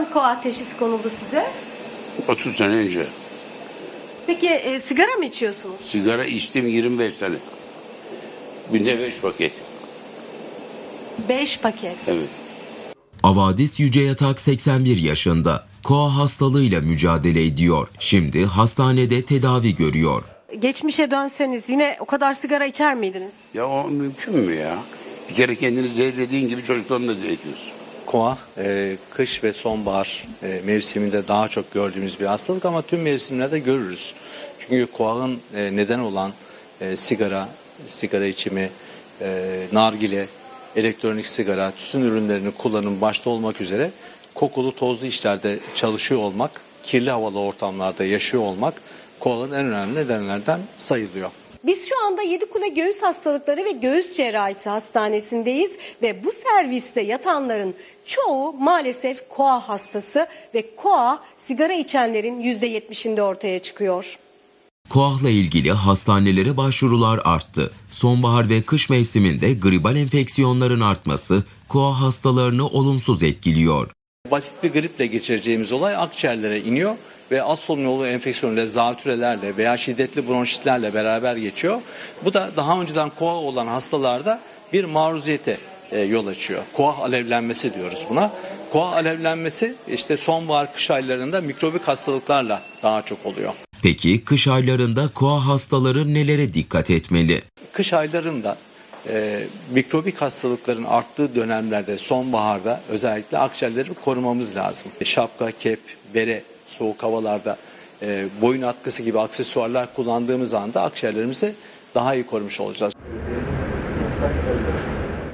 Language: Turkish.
zaman koa teşhisi konuldu size? 30 sene önce. Peki e, sigara mı içiyorsunuz? Sigara içtim 25 sene. Günde 5 paket. 5 paket. Evet. Avadis Yüce Yatak 81 yaşında. Koa hastalığıyla mücadele ediyor. Şimdi hastanede tedavi görüyor. Geçmişe dönseniz yine o kadar sigara içer miydiniz? Ya o mümkün mü ya? Bir kere kendini zehirlediğin gibi çocuklarını da zehirliyorsun. Koa e, kış ve sonbahar e, mevsiminde daha çok gördüğümüz bir hastalık ama tüm mevsimlerde görürüz. Çünkü koağın e, neden olan e, sigara, sigara içimi, e, nargile, elektronik sigara, tütün ürünlerinin kullanımı başta olmak üzere kokulu tozlu işlerde çalışıyor olmak, kirli havalı ortamlarda yaşıyor olmak koağın en önemli nedenlerden sayılıyor. Biz şu anda Yedikule Göğüs Hastalıkları ve Göğüs Cerrahisi Hastanesi'ndeyiz ve bu serviste yatanların çoğu maalesef koa hastası ve koa sigara içenlerin %70'inde ortaya çıkıyor. Koahla ilgili hastanelere başvurular arttı. Sonbahar ve kış mevsiminde gribal enfeksiyonların artması koa hastalarını olumsuz etkiliyor. Basit bir griple geçireceğimiz olay akciğerlere iniyor ve az solunum yolu enfeksiyonuyla, zatürelerle veya şiddetli bronşitlerle beraber geçiyor. Bu da daha önceden koa olan hastalarda bir maruziyete e, yol açıyor. Koa alevlenmesi diyoruz buna. Koa alevlenmesi işte sonbahar kış aylarında mikrobik hastalıklarla daha çok oluyor. Peki kış aylarında koa hastaları nelere dikkat etmeli? Kış aylarında e, mikrobik hastalıkların arttığı dönemlerde sonbaharda özellikle akciğerleri korumamız lazım. Şapka, kep, bere soğuk havalarda e, boyun atkısı gibi aksesuarlar kullandığımız anda akciğerlerimizi daha iyi korumuş olacağız.